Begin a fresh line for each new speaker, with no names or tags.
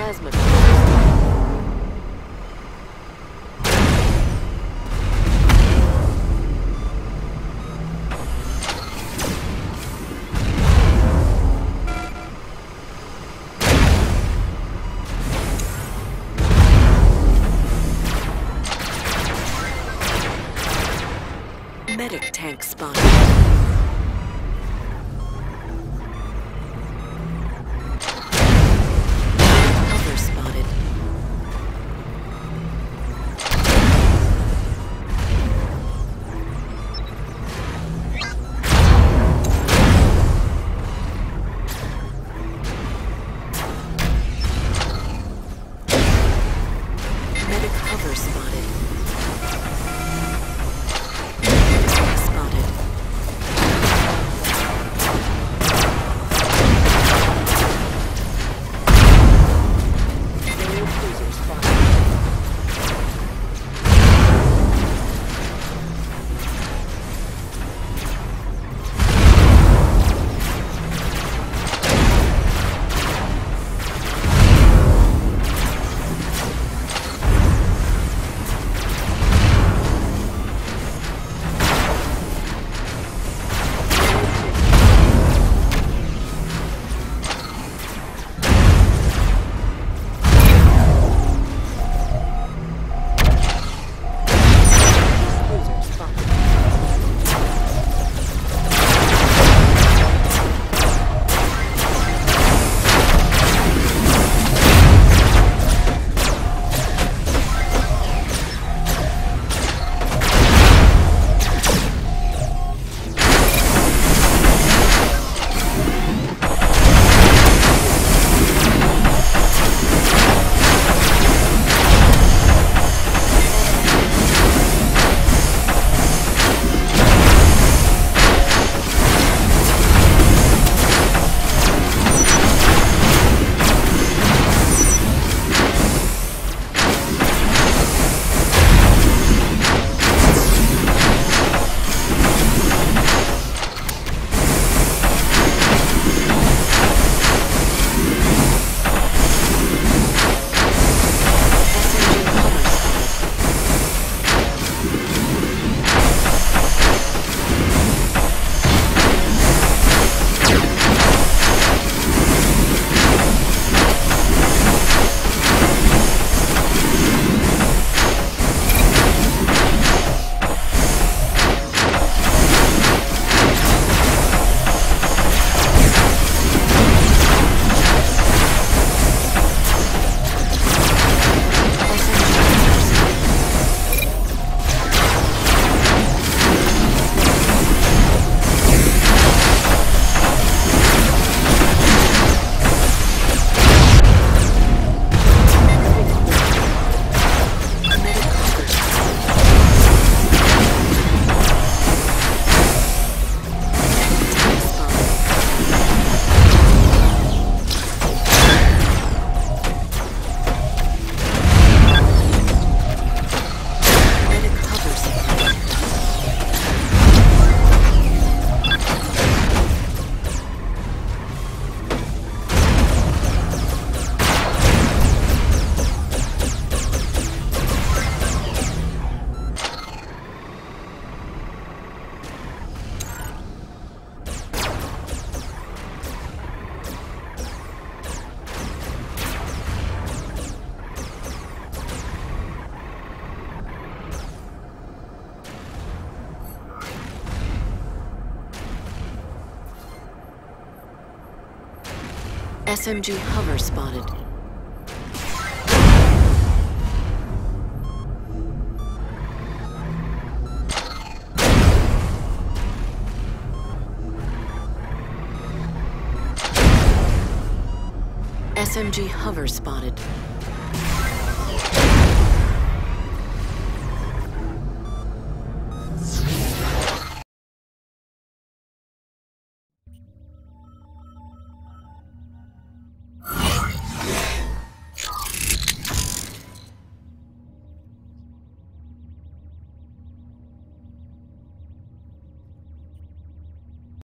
Plasma. Medic tank spawned. SMG hover spotted. SMG hover spotted.